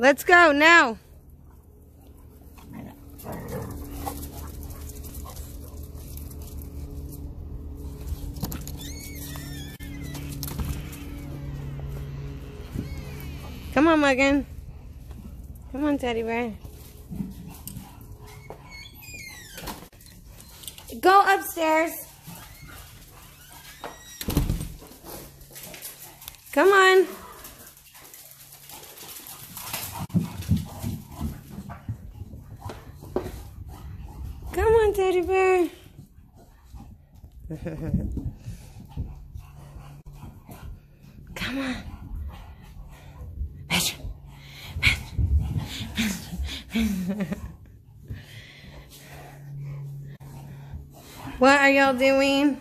Let's go now. Come on, Muggin. Come on, teddy bear. Go upstairs. Come on. Come on, teddy bear. Come on. what are y'all doing?